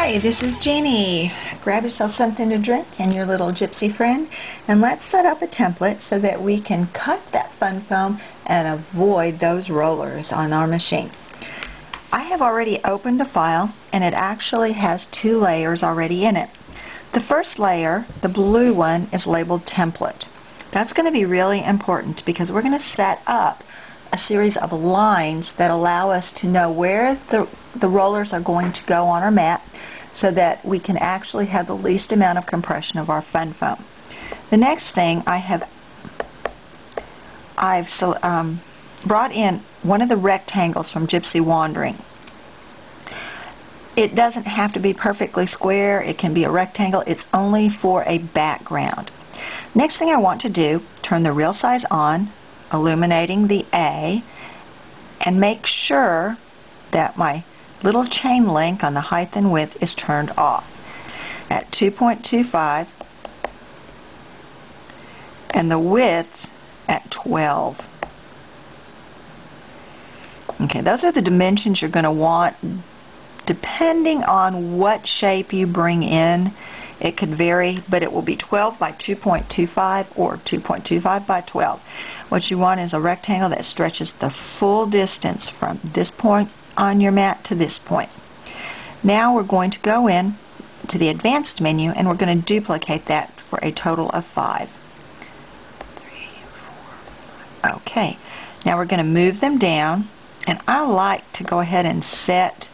Hi, this is Jeannie. Grab yourself something to drink and your little gypsy friend and let's set up a template so that we can cut that fun foam and avoid those rollers on our machine. I have already opened a file and it actually has two layers already in it. The first layer, the blue one, is labeled template. That's going to be really important because we're going to set up a series of lines that allow us to know where the, the rollers are going to go on our mat so that we can actually have the least amount of compression of our fun foam. The next thing I have I've um, brought in one of the rectangles from Gypsy Wandering. It doesn't have to be perfectly square. It can be a rectangle. It's only for a background. Next thing I want to do, turn the real size on, illuminating the A, and make sure that my little chain link on the height and width is turned off at 2.25 and the width at 12. Okay, those are the dimensions you're going to want depending on what shape you bring in. It could vary, but it will be 12 by 2.25 or 2.25 by 12. What you want is a rectangle that stretches the full distance from this point on your mat to this point. Now we're going to go in to the advanced menu and we're going to duplicate that for a total of 5. Three, four, okay, now we're going to move them down and I like to go ahead and set,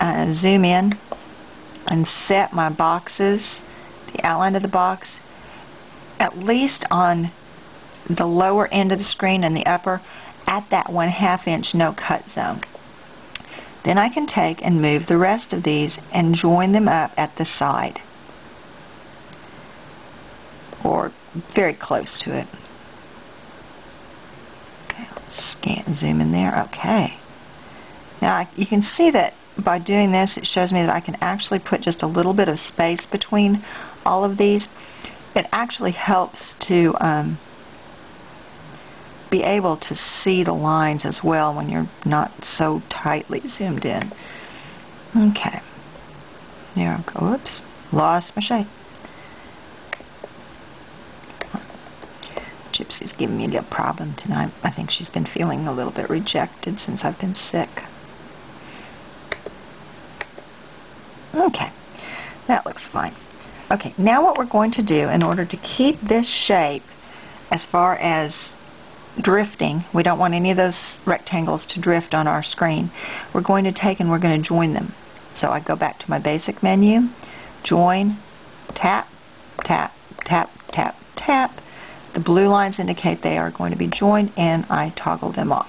uh, zoom in and set my boxes, the outline of the box, at least on the lower end of the screen and the upper at that one half inch no cut zone. Then I can take and move the rest of these and join them up at the side or very close to it. Okay, scan, zoom in there. Okay. Now I, you can see that by doing this it shows me that I can actually put just a little bit of space between all of these. It actually helps to um, be able to see the lines as well when you're not so tightly zoomed in. Okay. There I go. Oops. Lost my shape. Gypsy's giving me a little problem tonight. I think she's been feeling a little bit rejected since I've been sick. Okay. That looks fine. Okay, now what we're going to do in order to keep this shape as far as drifting. We don't want any of those rectangles to drift on our screen. We're going to take and we're going to join them. So I go back to my basic menu, join, tap, tap, tap, tap, tap. The blue lines indicate they are going to be joined and I toggle them off.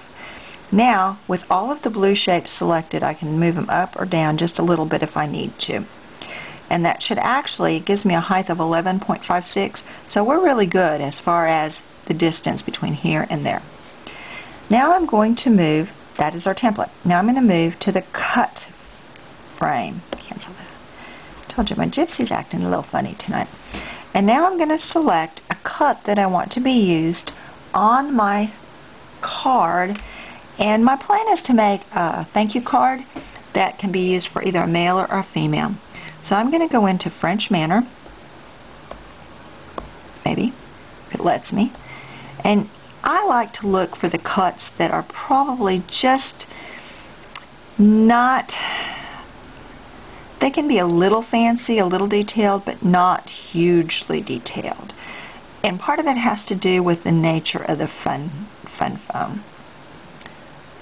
Now, with all of the blue shapes selected, I can move them up or down just a little bit if I need to. And that should actually, it gives me a height of 11.56, so we're really good as far as the distance between here and there. Now I'm going to move, that is our template. Now I'm going to move to the cut frame. Cancel that. told you my gypsy's acting a little funny tonight. And now I'm going to select a cut that I want to be used on my card. And my plan is to make a thank you card that can be used for either a male or a female. So I'm going to go into French Manor, maybe, if it lets me. And I like to look for the cuts that are probably just not, they can be a little fancy, a little detailed, but not hugely detailed. And part of that has to do with the nature of the fun, fun foam.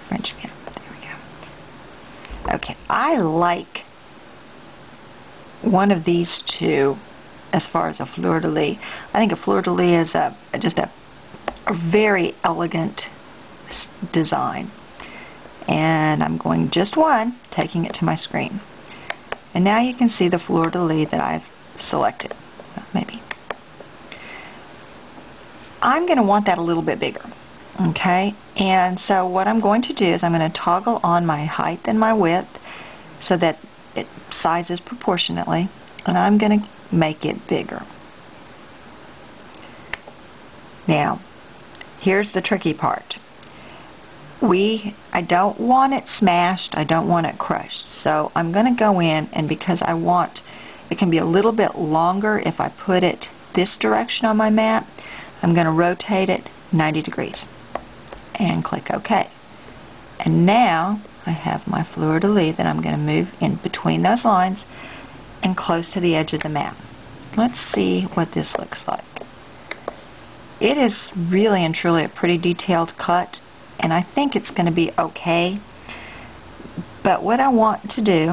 French there we go. Okay, I like one of these two as far as a fleur-de-lis. I think a fleur-de-lis is a, just a a very elegant design. And I'm going just one, taking it to my screen. And now you can see the fleur-de-lis that I've selected. Maybe. I'm going to want that a little bit bigger. Okay, and so what I'm going to do is I'm going to toggle on my height and my width so that it sizes proportionately, and I'm going to make it bigger. Now, Here's the tricky part. we I don't want it smashed I don't want it crushed. So I'm going to go in and because I want it can be a little bit longer if I put it this direction on my map I'm going to rotate it 90 degrees and click OK. And now I have my fleur-de-lis that I'm going to move in between those lines and close to the edge of the map. Let's see what this looks like it is really and truly a pretty detailed cut and I think it's going to be okay. But what I want to do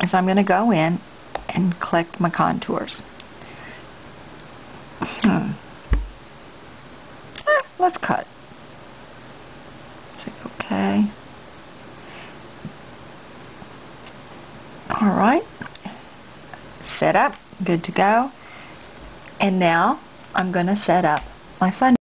is I'm going to go in and collect my contours. Hmm. Eh, let's cut. Okay. Alright. Set up. Good to go. And now I'm going to set up my fun